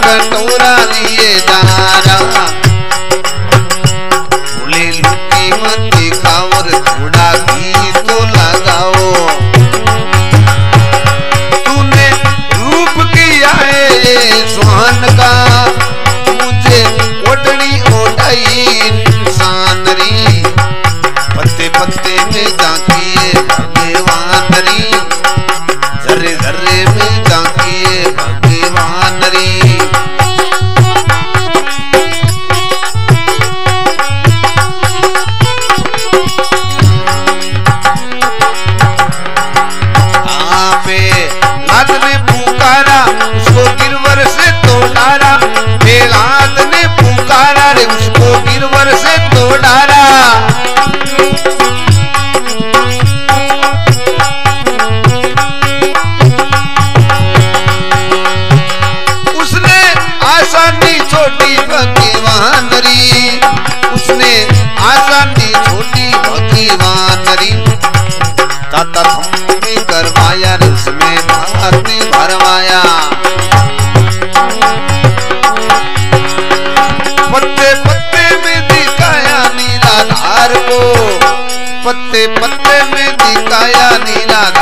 दुआरा बोले लुकी मत दिखाओ और थोड़ा घी तो लगाओ तूने रूप किया है सुहान का मुझे ओढ़नी ओढ़ाई इंसान री पत्ते पत्ते में झांकिए गिरवर से तोड़ारा उसने आसानी छोटी उसने आसानी छोटी करवाया रे उसमें भारती भरवाया। पत्ते पत्ते में दिखाया नीलाधार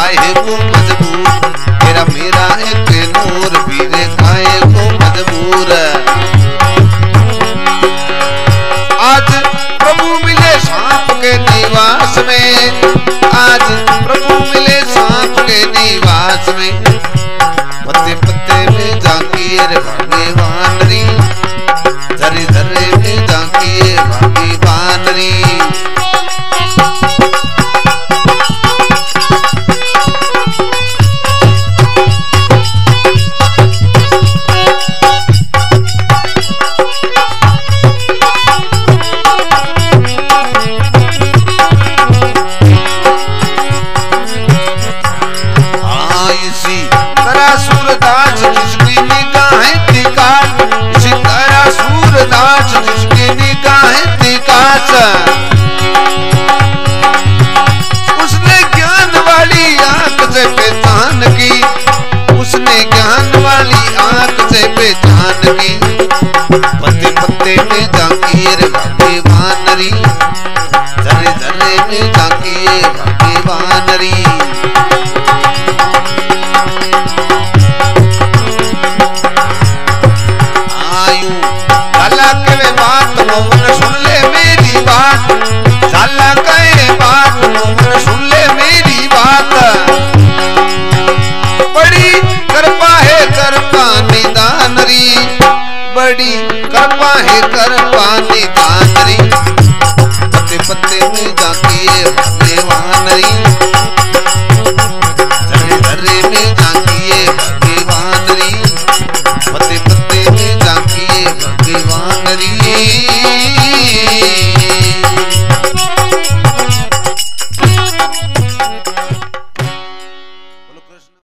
पीर सूरदास जिसकी निगाहें तिकास इसी तरह सूरदास जिसकी निगाहें उसने ज्ञान वाली आँख से पहचान की। उसने ज्ञान वाली आँख से पहचान की। बात झाला के बात मोहन सुन ले मेरी बात। बड़ी कृपा है कृपा निदान री, बड़ी कृपा है कृपा निदान री। पत्ते पत्ते में धरे धरे में जाके भगवान री। पत्ते पत्ते में झांकिए भगवान री।